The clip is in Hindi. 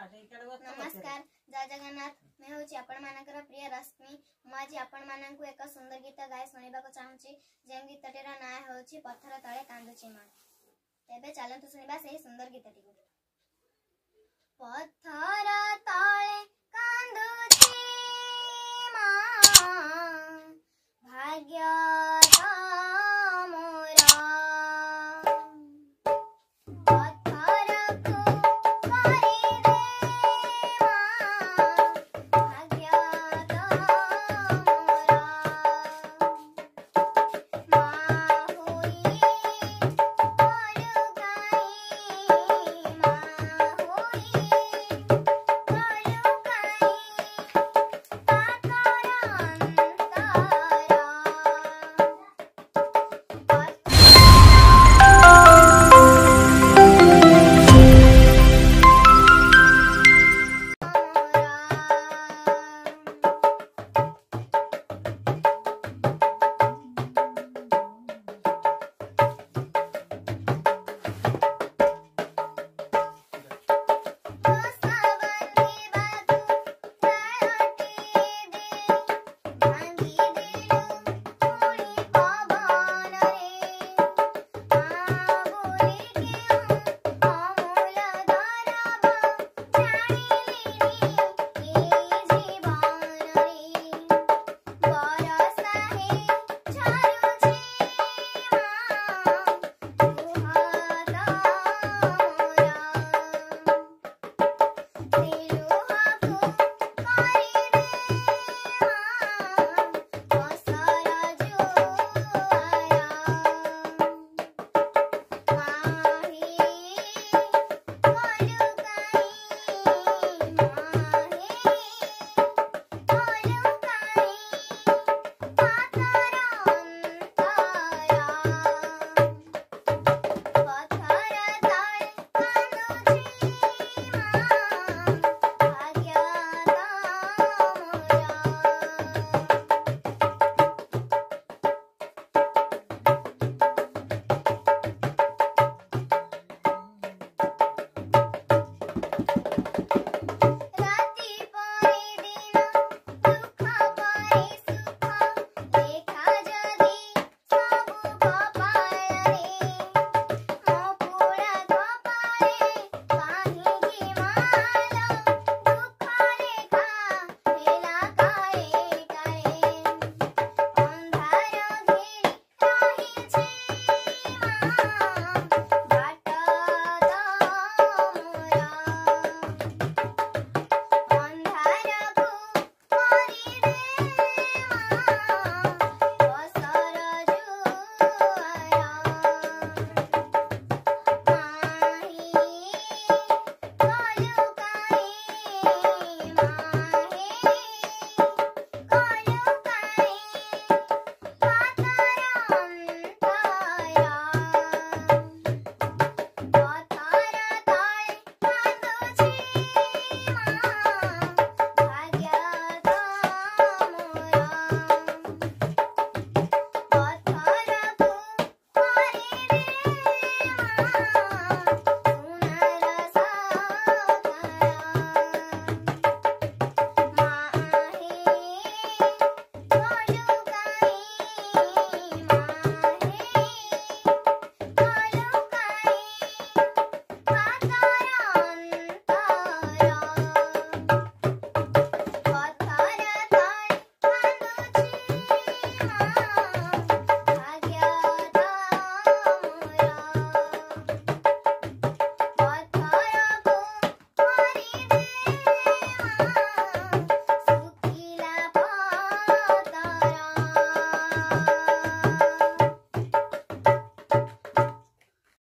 नमस्कार, जय जगन्नाथ। मैं हूँ आपण मानकर प्रिय रश्मि। मुझे आपण मान एक सुंदर गीत गाय शुणा चाहूँगी जे गीत गीतटीर ना हूँ पथर तले कांदुची मन तेज चलतु शुणा से सुंदर गीतटी पथर तले